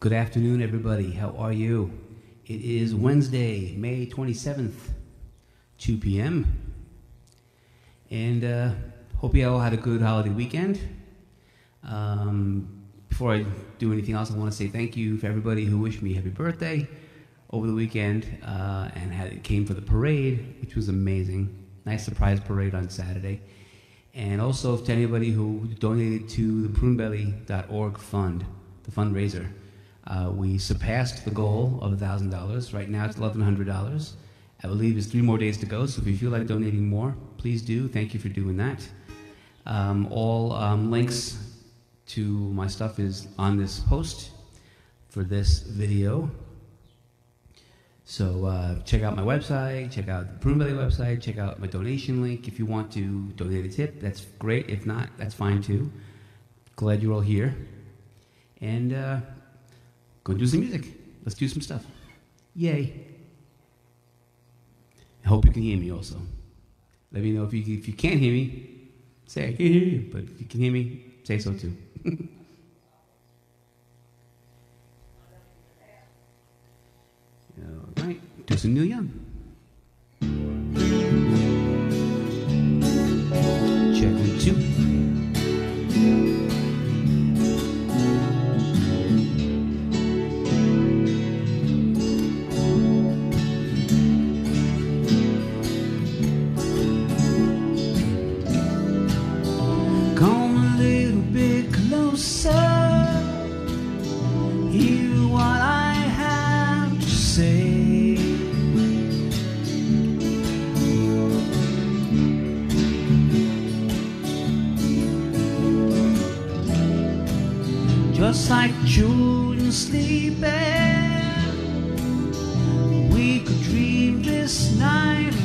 Good afternoon, everybody. How are you? It is Wednesday, May 27th, 2 p.m. And uh, hope you all had a good holiday weekend. Um, before I do anything else, I want to say thank you for everybody who wished me happy birthday over the weekend uh, and had, came for the parade, which was amazing. Nice surprise parade on Saturday. And also to anybody who donated to the prunebelly.org fund, the fundraiser. Uh, we surpassed the goal of $1,000. Right now it's $1,100. I believe there's three more days to go, so if you feel like donating more, please do. Thank you for doing that. Um, all um, links to my stuff is on this post for this video. So uh, check out my website, check out the Prune Belly website, check out my donation link. If you want to donate a tip, that's great. If not, that's fine too. Glad you're all here. And uh, go do some music. Let's do some stuff. Yay. I hope you can hear me also. Let me know if you, if you can't hear me, say I can't hear you. But if you can hear me, say so too. All right, do some Neil Young. Just like children sleeping, we could dream this night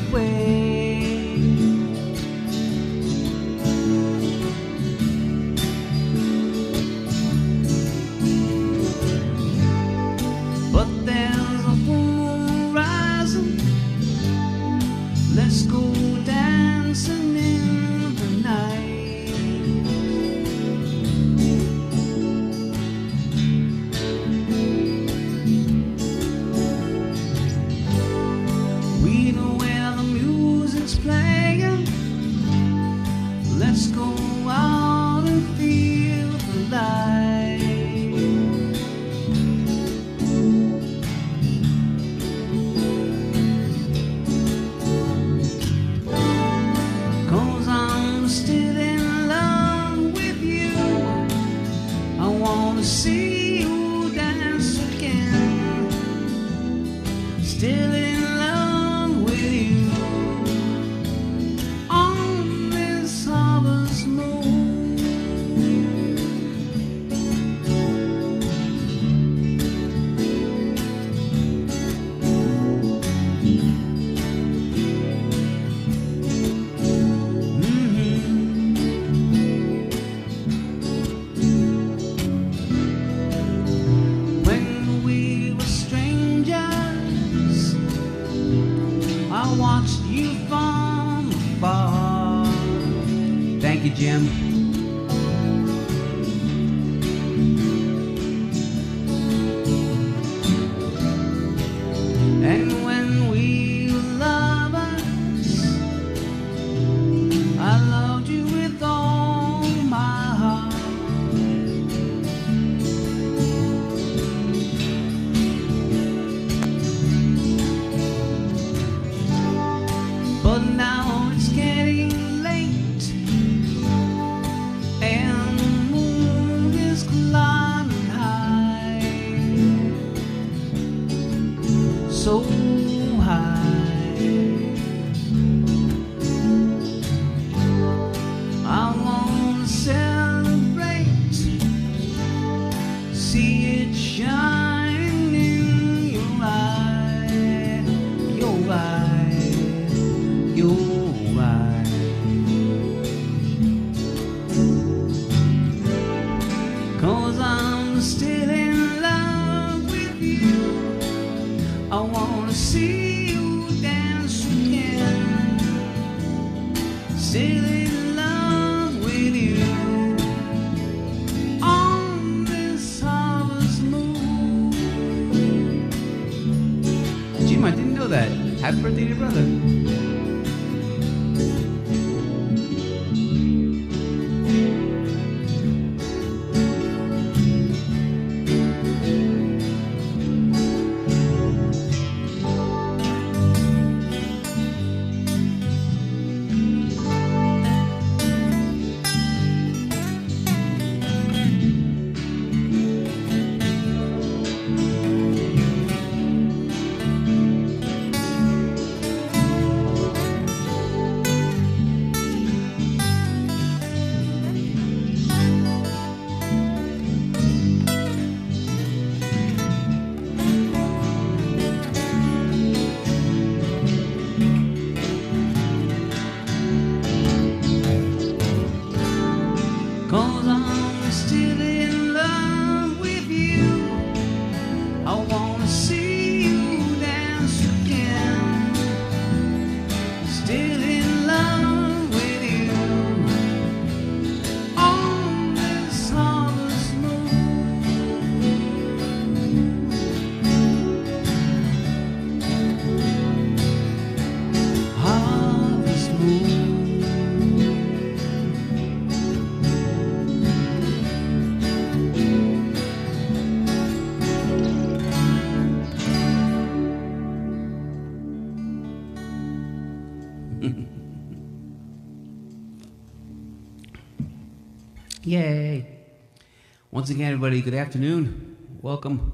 Once again, everybody, good afternoon. Welcome.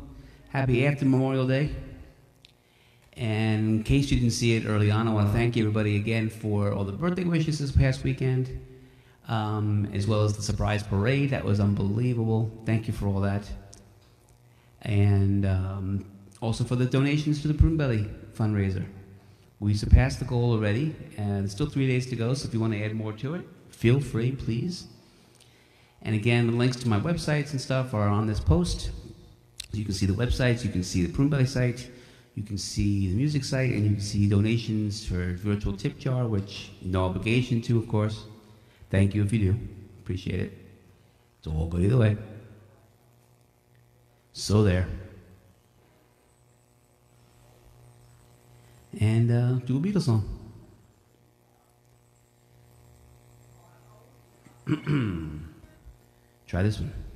Happy after Memorial Day. And in case you didn't see it early on, I want to thank everybody again for all the birthday wishes this past weekend, um, as well as the surprise parade. That was unbelievable. Thank you for all that. And um, also for the donations to the Prune Belly fundraiser. We surpassed the goal already, and there's still three days to go, so if you want to add more to it, feel free, please. And again, the links to my websites and stuff are on this post. You can see the websites, you can see the Prune Belly site, you can see the music site, and you can see donations for virtual tip jar, which no obligation to, of course. Thank you if you do. Appreciate it. It's all good either way. So there. And uh, do a Beatles song. Try this one.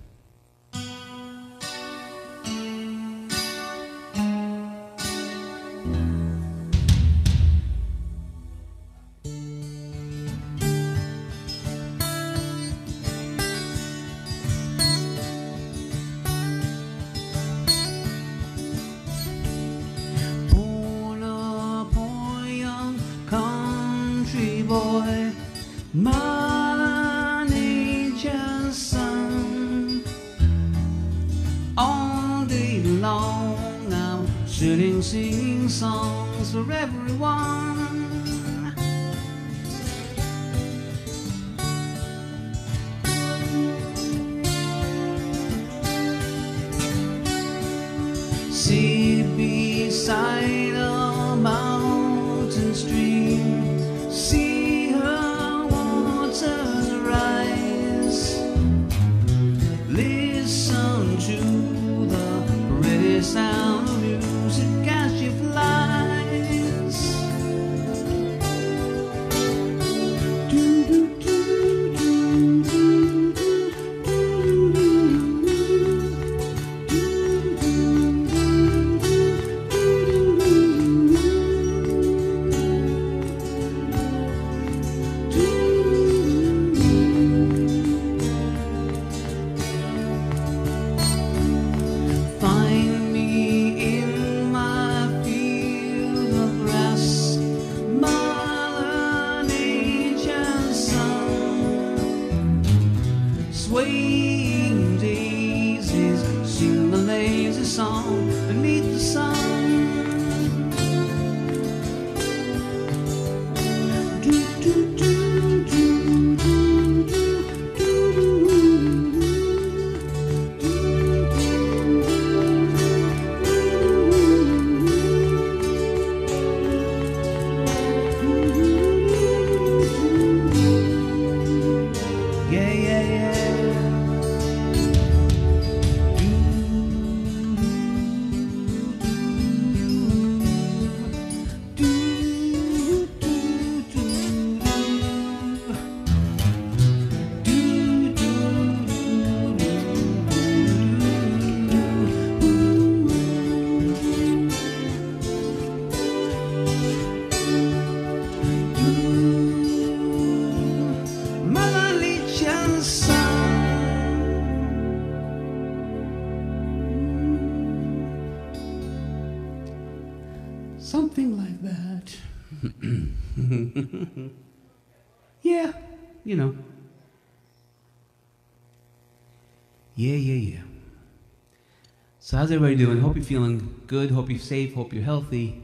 So, how's everybody doing? Hope you're feeling good. Hope you're safe. Hope you're healthy.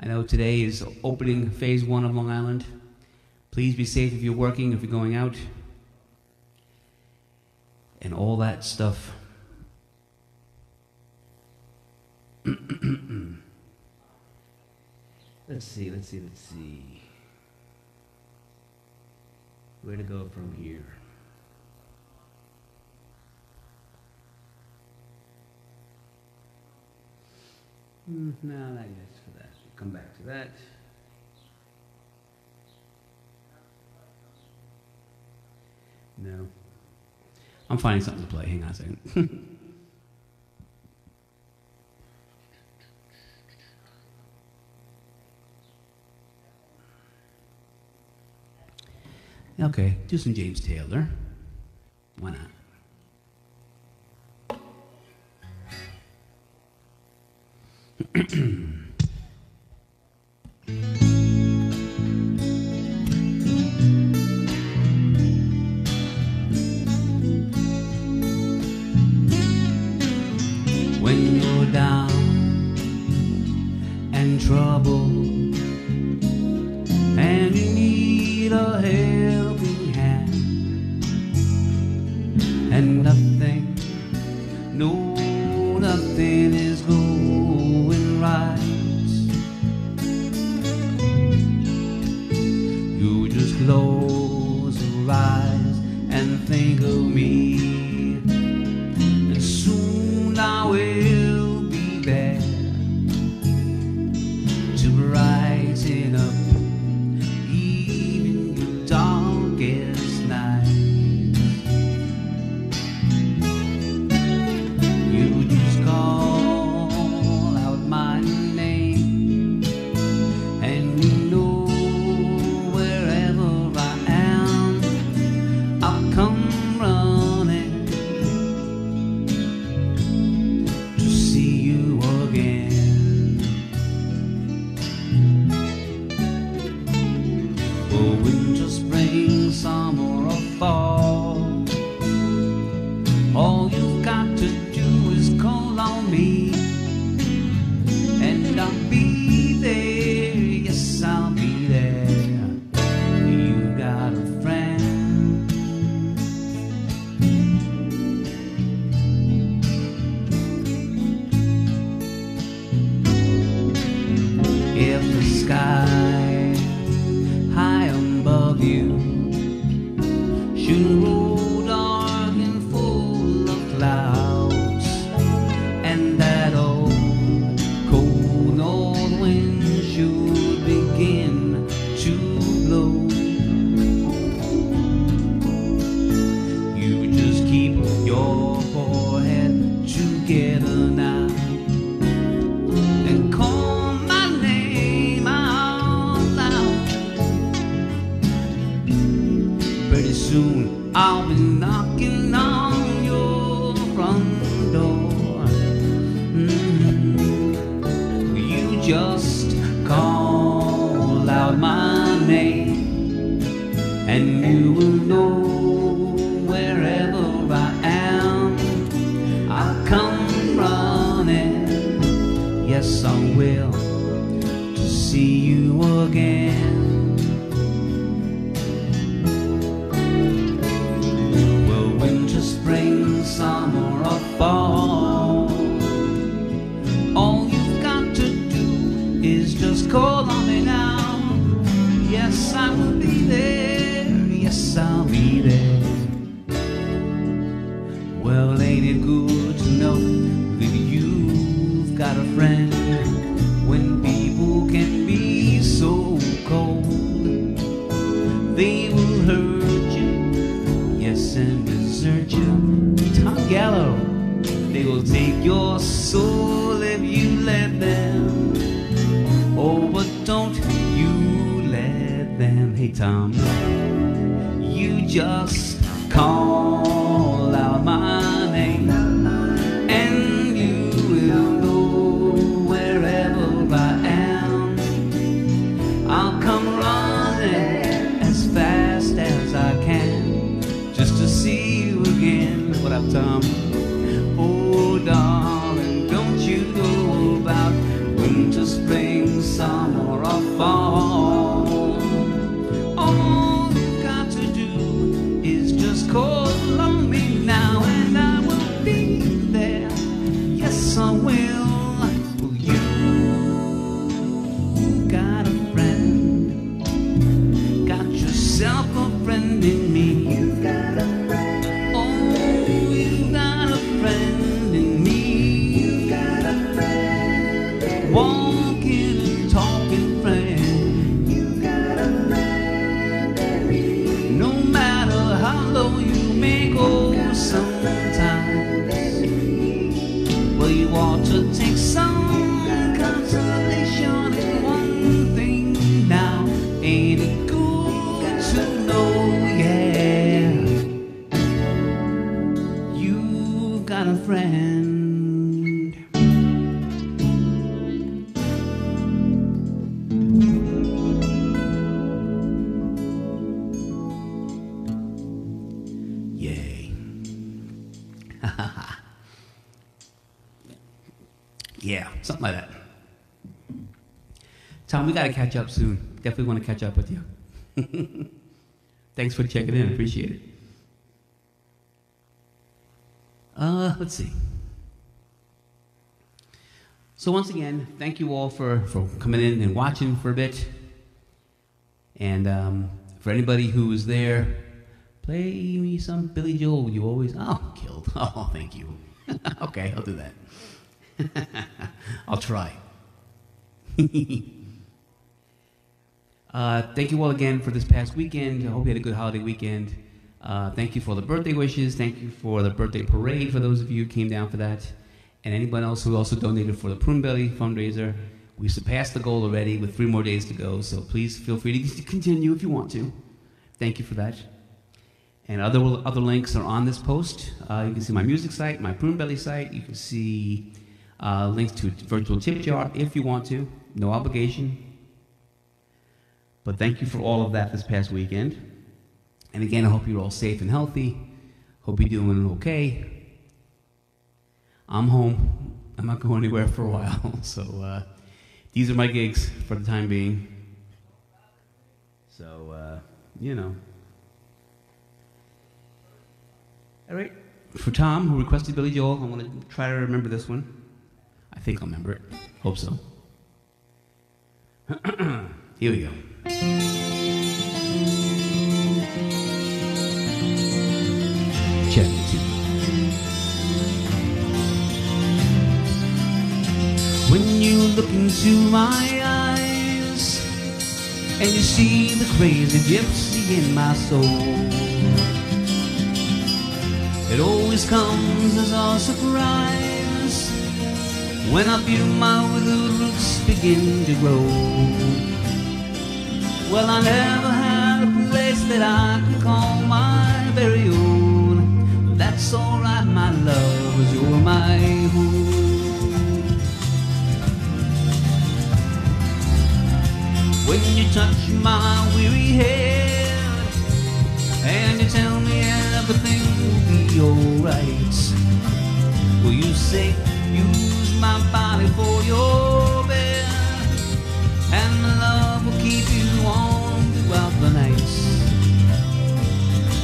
I know today is opening phase one of Long Island. Please be safe if you're working, if you're going out, and all that stuff. let's see, let's see, let's see. Where to go from here? Mm, no, that is for that. We'll come back to that. No. I'm finding something to play. Hang on a second. okay, do some James Taylor. Why not? Mm-hmm. Tom Gallo. They will take your soul if you let them. Oh, but don't you let them. Hey, Tom, you just call. Got to catch up soon. Definitely want to catch up with you. Thanks for checking in. Appreciate it. Uh, let's see. So once again, thank you all for, for coming in and watching for a bit. And um, for anybody who was there, play me some Billy Joel. You always oh killed. Oh, thank you. okay, I'll do that. I'll try. Uh, thank you all again for this past weekend. I hope you had a good holiday weekend. Uh, thank you for the birthday wishes. Thank you for the birthday parade for those of you who came down for that. And anyone else who also donated for the Prune Belly fundraiser. We surpassed the goal already with three more days to go, so please feel free to continue if you want to. Thank you for that. And other, other links are on this post. Uh, you can see my music site, my Prune Belly site. You can see uh, links to virtual tip jar if you want to. No obligation. But thank you for all of that this past weekend. And again, I hope you're all safe and healthy. Hope you're doing okay. I'm home. I'm not going anywhere for a while. So uh, these are my gigs for the time being. So, uh, you know. All right. For Tom, who requested Billy Joel, I want to try to remember this one. I think I'll remember it. Hope so. Here we go. Check. When you look into my eyes and you see the crazy gypsy in my soul. It always comes as a surprise when I feel my withered roots begin to grow. Well, I never had a place that I could call my very own. That's alright, my love, 'cause you're my home. When you touch my weary head and you tell me everything will be alright. Will you say, use my body for your bed? And my will keep you warm throughout the night.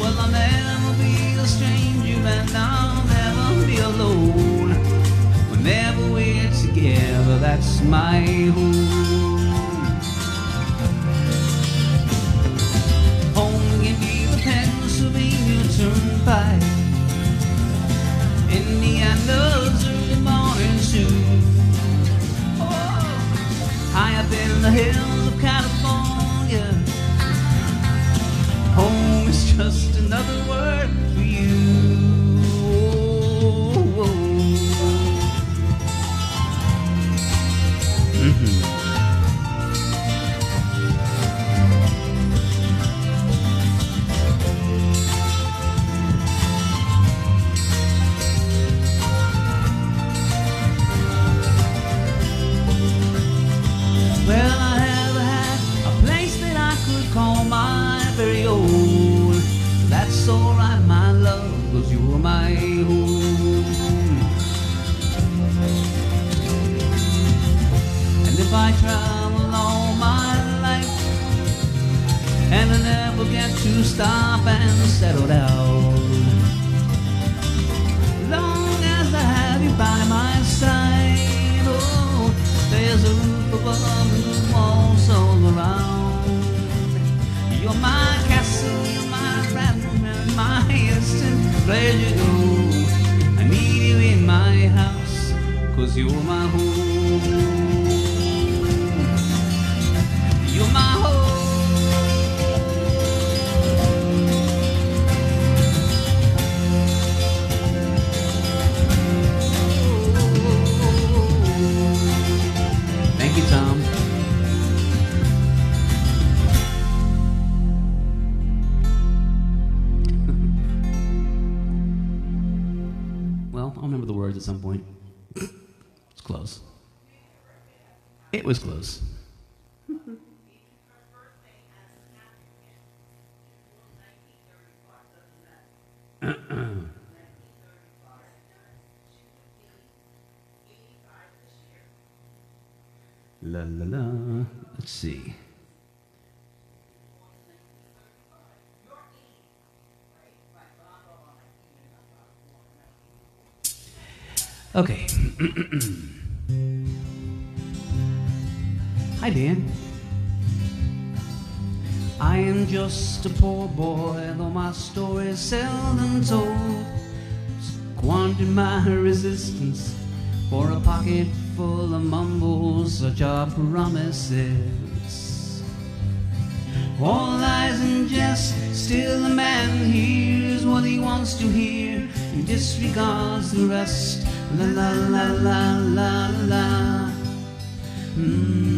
Well, I'll never be a stranger and I'll never be alone. Whenever we're together, that's my home. Home can be the Pennsylvania Turnpike. Indiana's early morning zoo. Oh, high up in the hills California. Home is just another word yet to stop and settle down. Long as I have you by my side, oh, there's a roof above and walls all around. You're my castle, you're my friend, and my instant pleasure. Oh, I need you in my house, cause you're my home. words at some point. it's close. It was close. la la la. Let's see. Okay. Hi, Dan. I am just a poor boy, though my story is seldom told. Squandering my resistance for a pocket full of mumbles, such are promises. All lies and jest, still the man hears what he wants to hear and disregards the rest la la la la la la. Mm.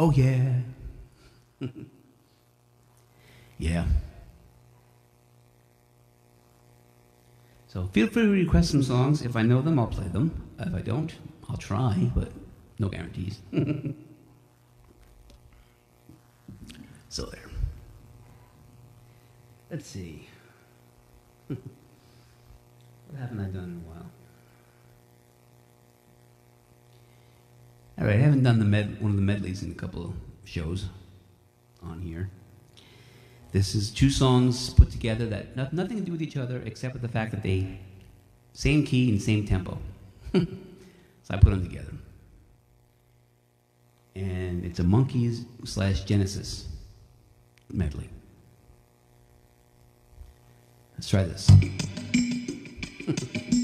Oh yeah. yeah. So feel free to request some songs. If I know them, I'll play them. If I don't, I'll try, but no guarantees. so there. Let's see. what haven't I done in a while? All right, I haven't done the med- one of the medleys in a couple of shows on here. This is two songs put together that have nothing to do with each other except for the fact that they same key and same tempo. so I put them together. And it's a Monkees slash Genesis medley. Let's try this.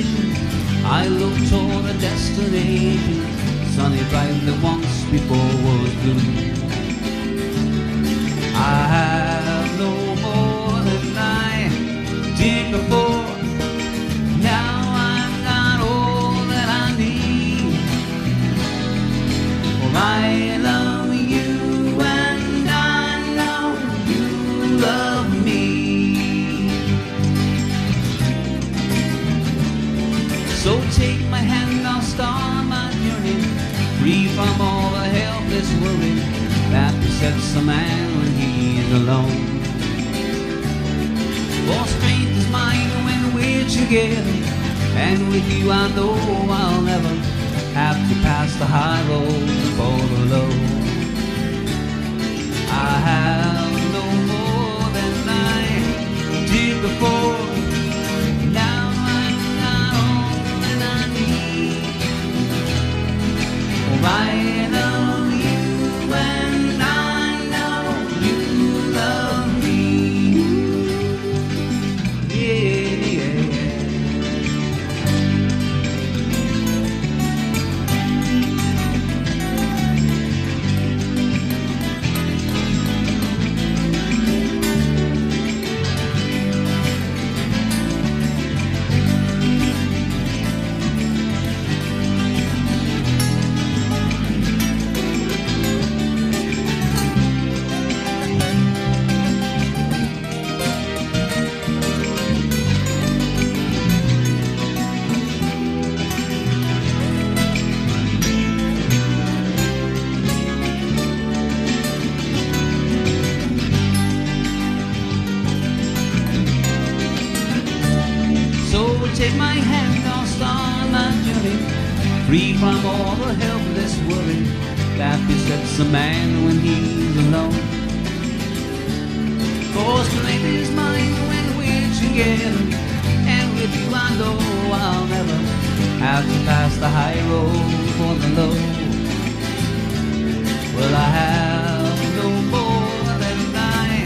I look toward a destination, sunny bright that once before was blue. I besets a man when he's alone. For strength is mine when we're together, and with you I know I'll never have to pass the high road for the low. I have no more than I did before. Free from all the helpless worry that besets a man when he's alone. Forced to make his mind when we're together, and with you I know I'll never have to pass the high road for the low. Well, I have no more than I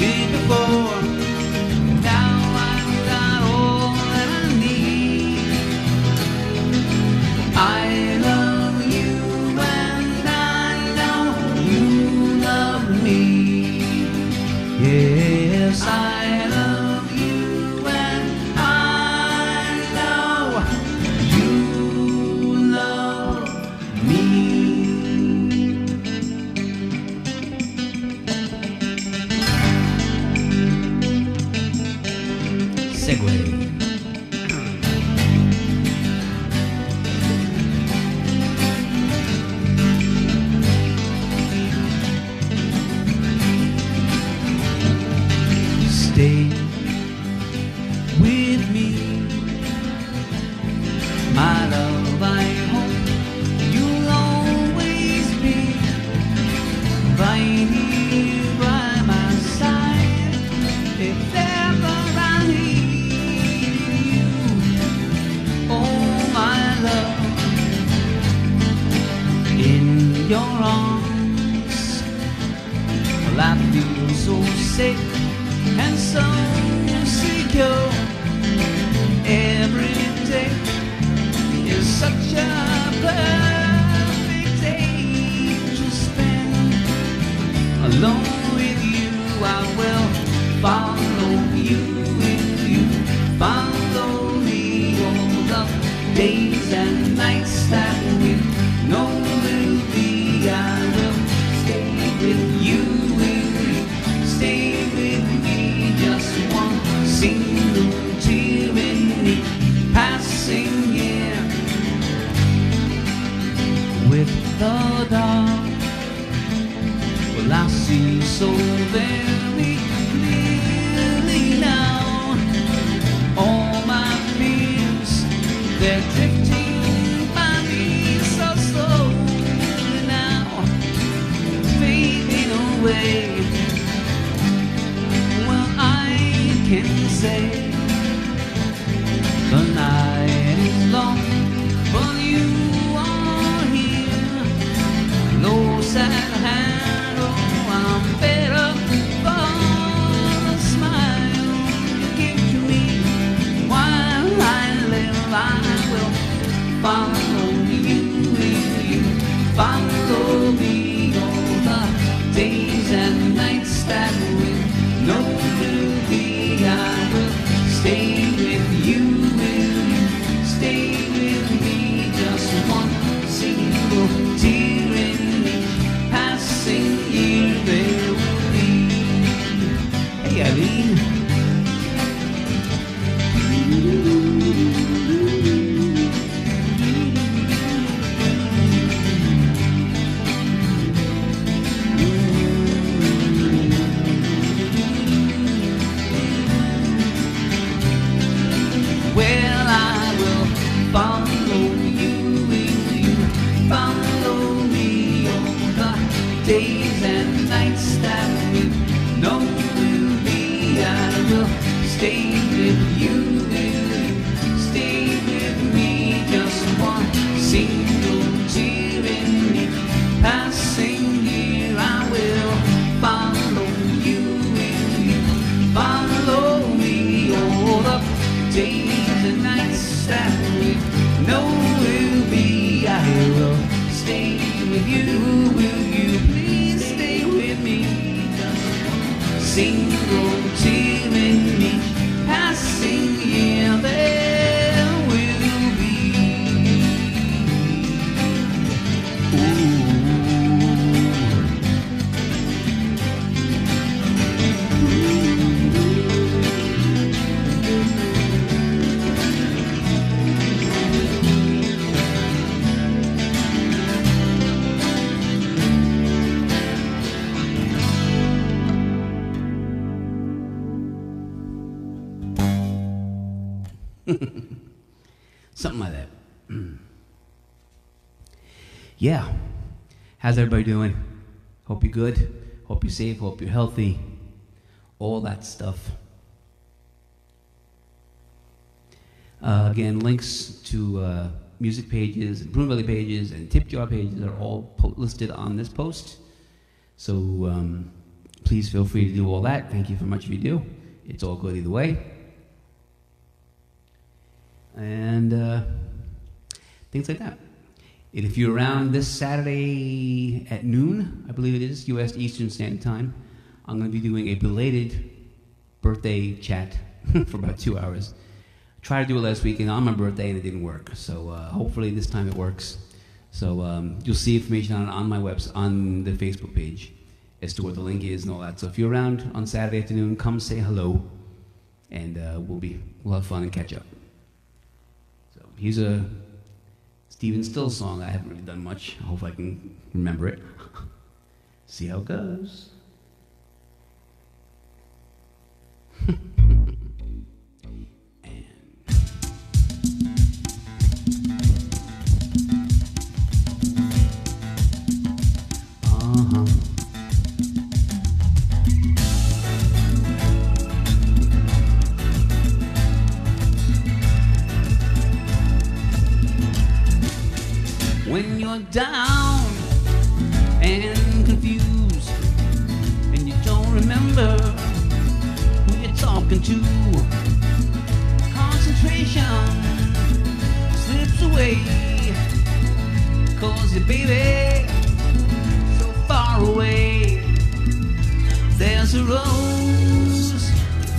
did before. Alone with you. I will follow you with you, follow me all the days and nights that we know the dark. Well, I see so very clearly now. All my fears, they're drifting by me so slowly now, fading away. Well, I will follow How's everybody doing? Hope you're good. Hope you're safe. Hope you're healthy. All that stuff. Uh, again, links to uh, music pages and Prune Belly pages and tip jar pages are all listed on this post. So um, please feel free to do all that. Thank you very much if you do. It's all good either way. And uh, things like that. And if you're around this Saturday at noon, I believe it is, U.S. Eastern Standard Time, I'm going to be doing a belated birthday chat for about two hours. Tried to do it last weekend on my birthday and it didn't work. So uh, hopefully this time it works. So um, you'll see information on on my website, on the Facebook page, as to what the link is and all that. So if you're around on Saturday afternoon, come say hello, and uh, we'll be we'll have fun and catch up. So here's a Stephen Stills song. I haven't really done much. I hope I can remember it. See how it goes. you're down and confused and you don't remember who you're talking to, concentration slips away. Cause your baby so far away. There's a rose,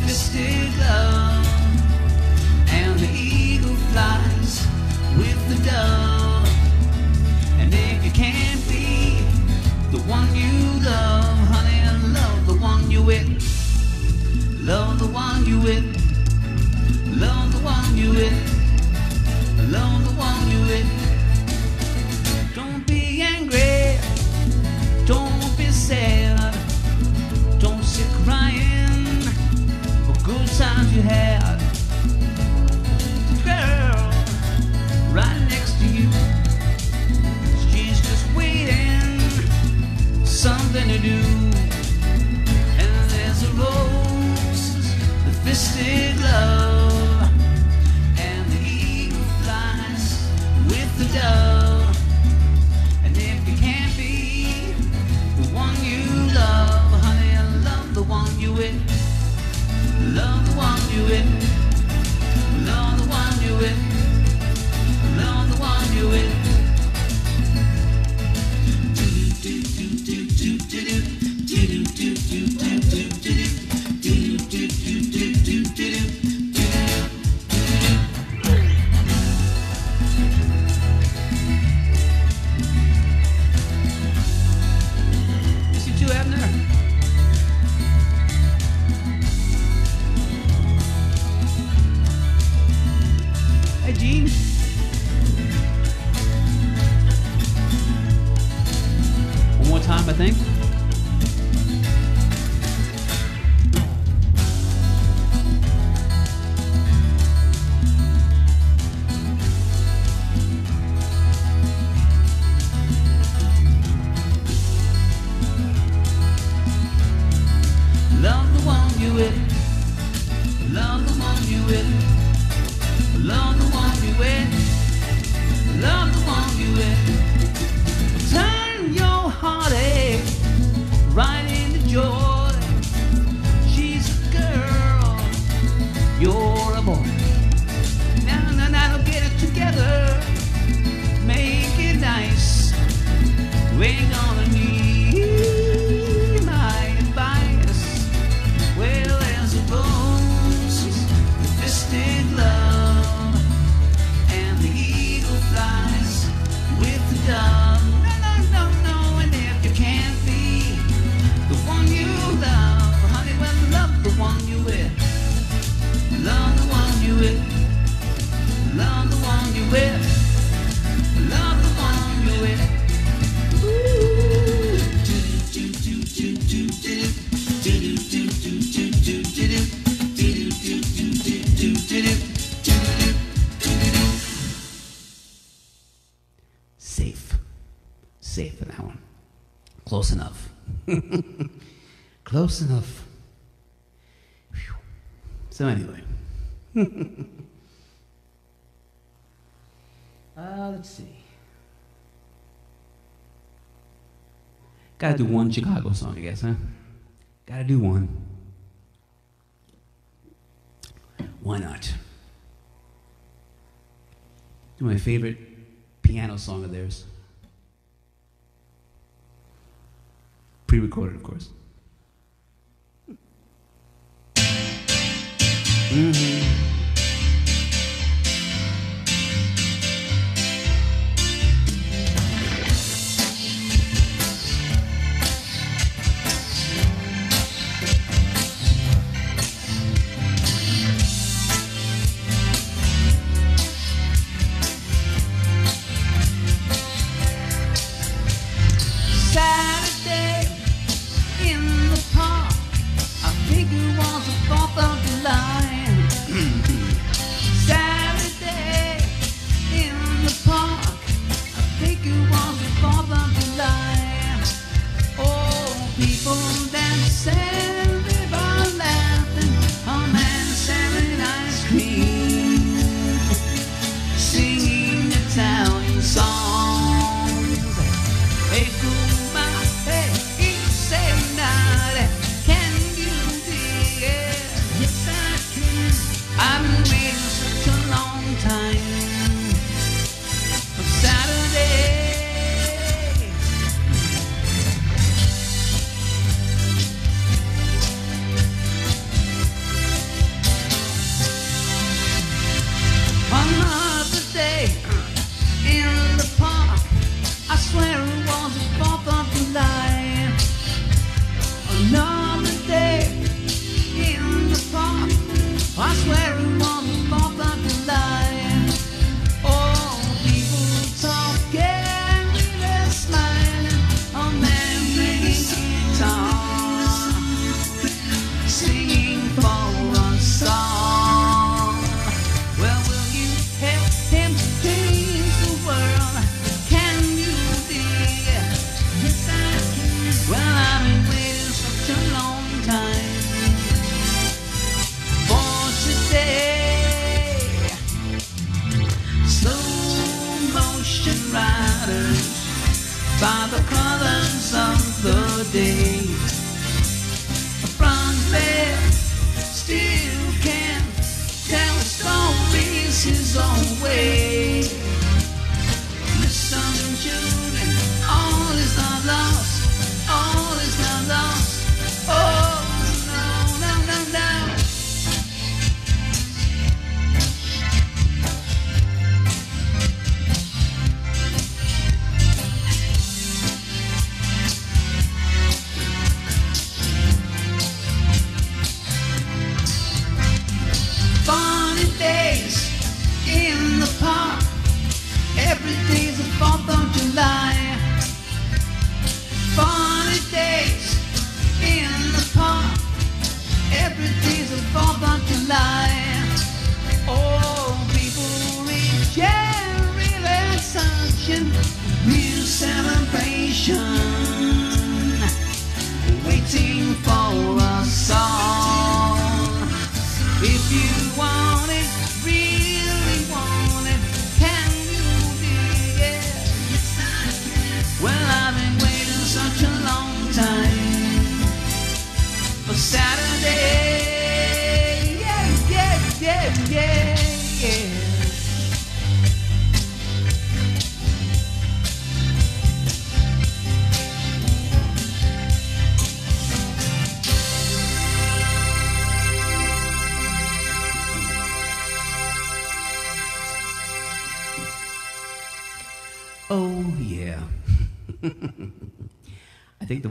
fisted glove, and the eagle flies with the dove. Can't be the one you love, honey, love the one you with. Love the one you with. Love the one you with. Love the one you with. Don't be angry. Don't be sad. Don't sit crying for good times you had. Close enough. Phew. So, anyway. uh, let's see. Gotta do one Chicago song, I guess, huh? Gotta do one. Why not? Do my favorite piano song of theirs. Pre recorded, of course. Mhm.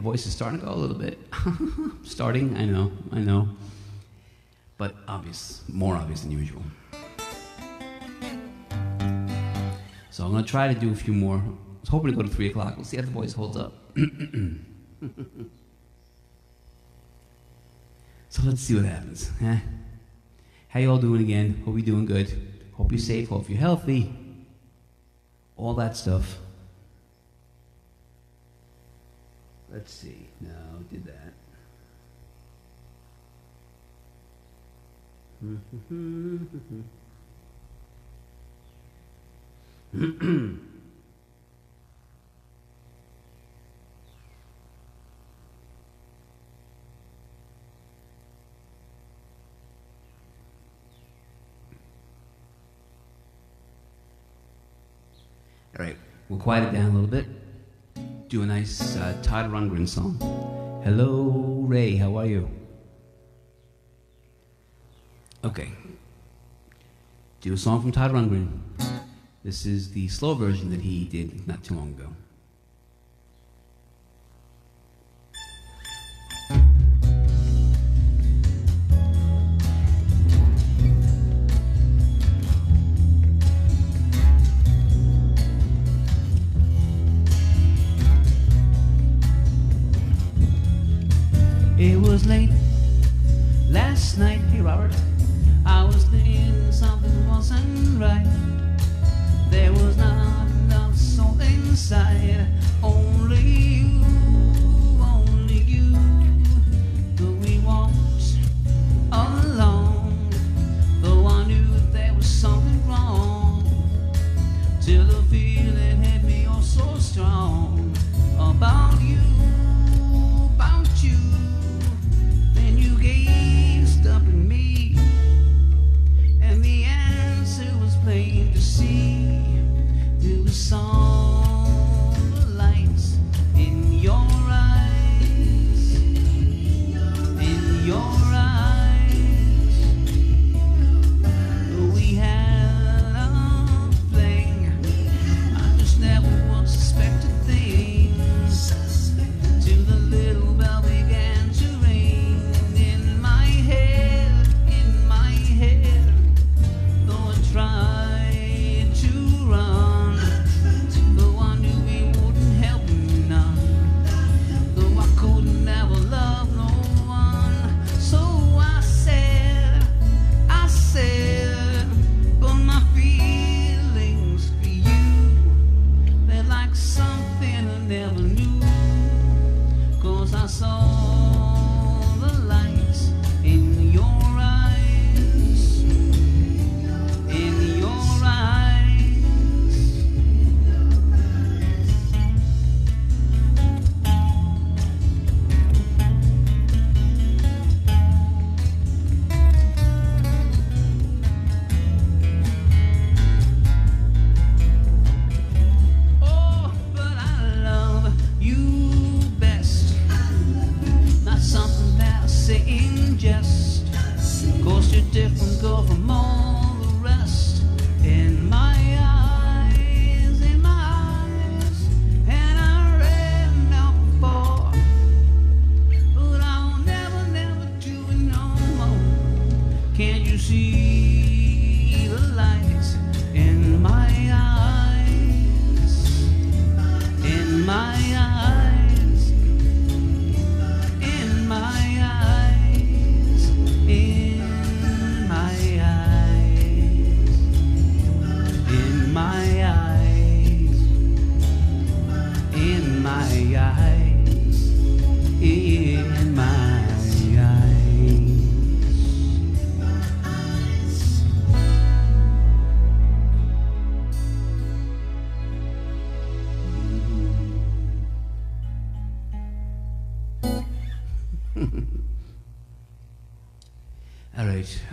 Voice is starting to go a little bit. starting, I know, I know. But obvious, more obvious than usual. So I'm to try to do a few more. I was hoping to go to 3 o'clock. We'll see how the voice holds up. so let's see what happens. Huh? How you all doing again? Hope you're doing good. Hope you're safe. Hope you're healthy. All that stuff. Let's see. No, did that. All right, we'll quiet it down a little bit do a nice uh, Todd Rundgren song. Hello, Ray, how are you? Okay. Do a song from Todd Rundgren. This is the slow version that he did not too long ago.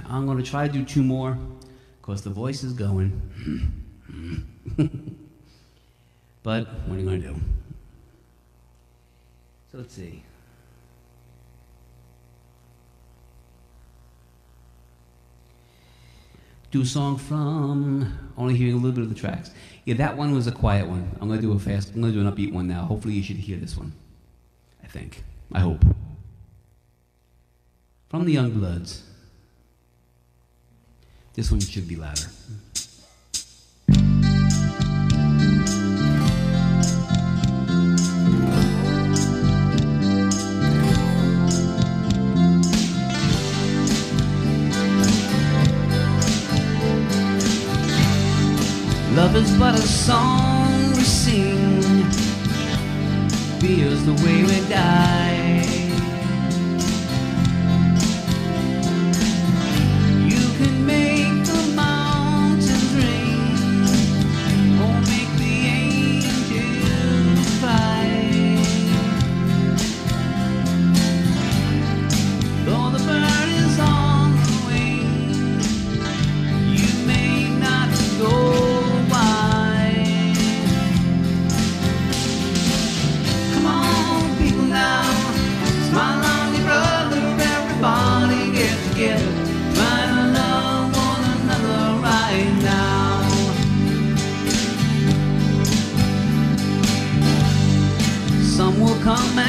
I'm going to try to do two more because the voice is going. but what are you going to do? So let's see. Do a song from only hearing a little bit of the tracks. Yeah, that one was a quiet one. I'm gonna do a fast. I'm gonna do an upbeat one now. Hopefully, you should hear this one. I think. I hope. From the Youngbloods. This one should be louder. Love is but a song we sing, feels the way we die. Will come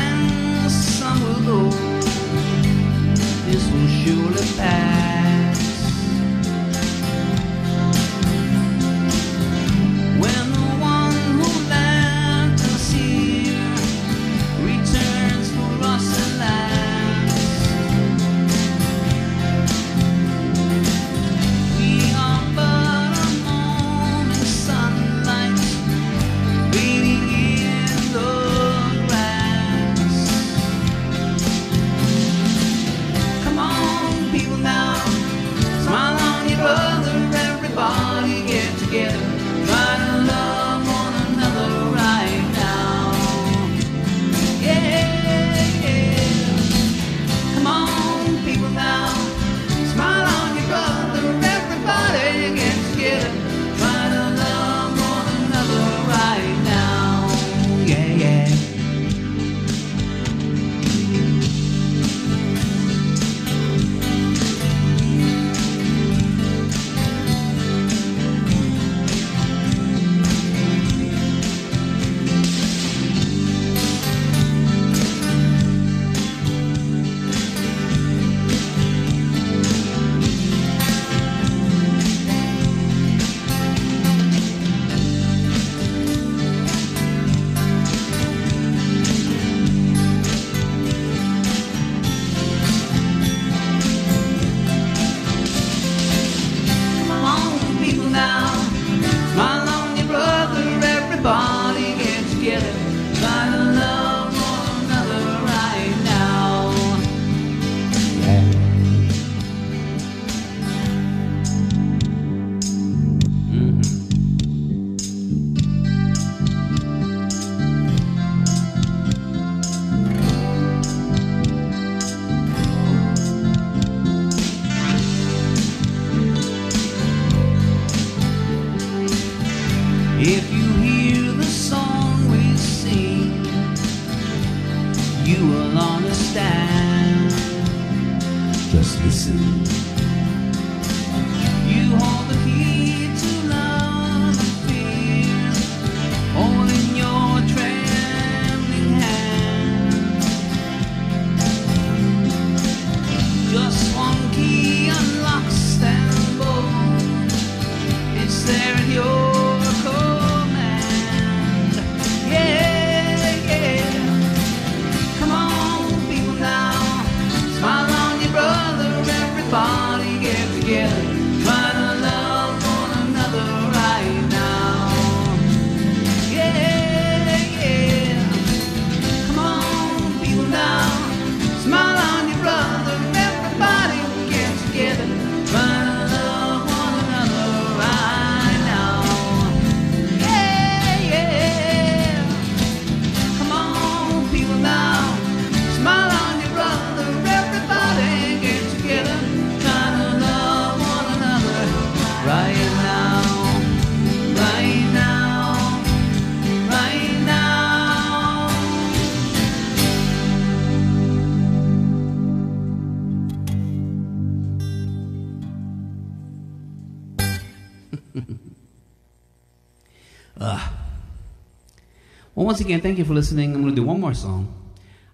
once again, thank you for listening. I'm going to do one more song.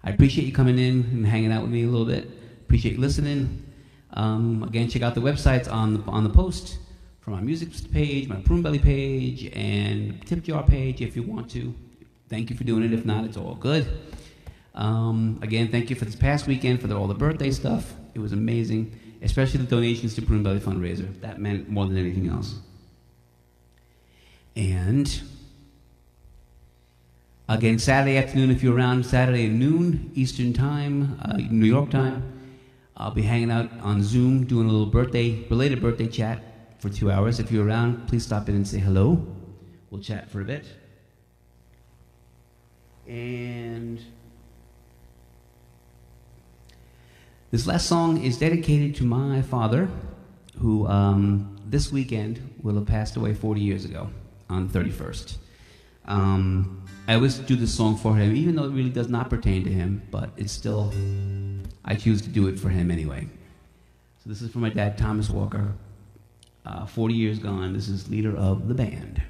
I appreciate you coming in and hanging out with me a little bit. Appreciate you listening. Um, again, check out the websites on the, on the post from my music page, my Prune Belly page, and tip jar page if you want to. Thank you for doing it. If not, it's all good. Um, again, thank you for this past weekend for the, all the birthday stuff. It was amazing, especially the donations to Prune Belly fundraiser. That meant more than anything else. And again, Saturday afternoon, if you're around, Saturday at noon Eastern Time, uh, New York time, I'll be hanging out on Zoom doing a little birthday, related birthday chat for two hours. If you're around, please stop in and say hello. We'll chat for a bit. And this last song is dedicated to my father, who um, this weekend will have passed away 40 years ago on 31st. Um, I always do this song for him, even though it really does not pertain to him, but it's still, I choose to do it for him anyway. So this is for my dad, Thomas Walker, uh, 40 years gone. This is leader of the band.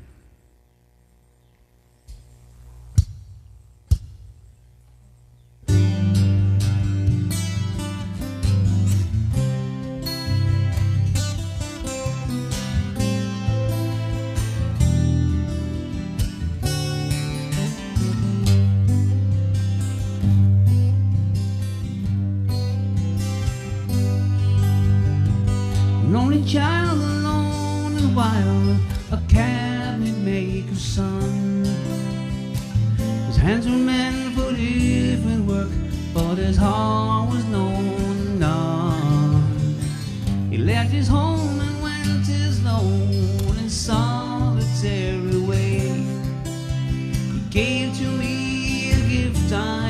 Gave to me a gift I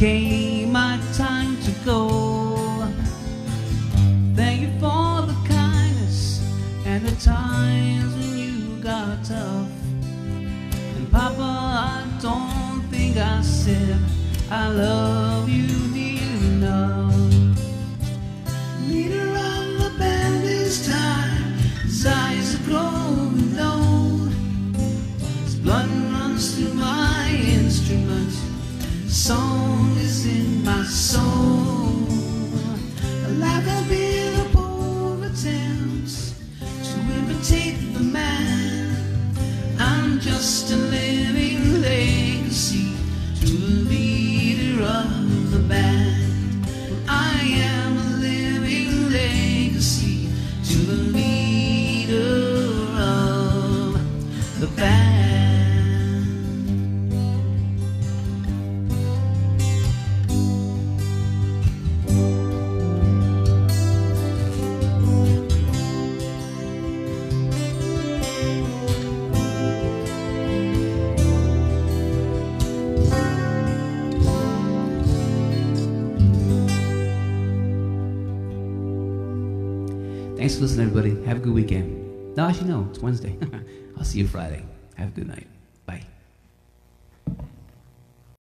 when Listen, listening, everybody. Have a good weekend. No, actually, no. It's Wednesday. I'll see you Friday. Have a good night.